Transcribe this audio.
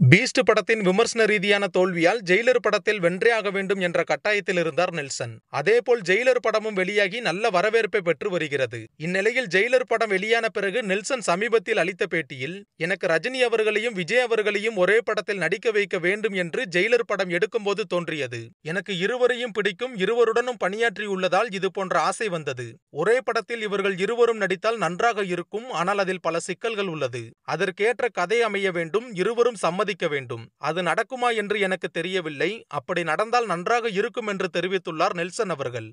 Beast படத்தின் விமர்சன ரீதியான தோல்வியால் ஜெயிலர் படத்தில் வென்றே ஆக வேண்டும் என்ற கட்டாயத்தில் இருந்தார் நெல்சன். அதேபோல் ஜெயிலர் படமும் வெளியாகி நல்ல வரவேற்பை பெற்று வருகிறது. இந்நிலையில் ஜெயிலர் படம் வெளியான பிறகு நெல்சன் சமீபத்தில் அளித்த பேட்டியில் எனக்கு ரஜினி அவர்களையும் விஜய் அவர்களையும் ஒரே படத்தில் நடிக்க வைக்க வேண்டும் என்று ஜெயிலர் படம் எடுக்கும்போது தோன்றியது. எனக்கு இருவரையும் பிடிக்கும் இருவருடனும் பணியாற்றியுள்ளதால் இது போன்ற ஆசை வந்தது. ஒரே படத்தில் இவர்கள் இருவரும் நடித்தால் நன்றாக இருக்கும் ஆனால் அதில் பல சிக்கல்கள் உள்ளது. அதற்கேற்ற கதை அமைய வேண்டும் இருவரும் சம்மதிக்க வேண்டும். அது நடக்குமா என்று எனக்கு தெரியவில்லை. அப்படி நடந்தால் நன்றாக இருக்கும் என்று தெரிவித்துள்ளார் நெல்சன் அவர்கள்.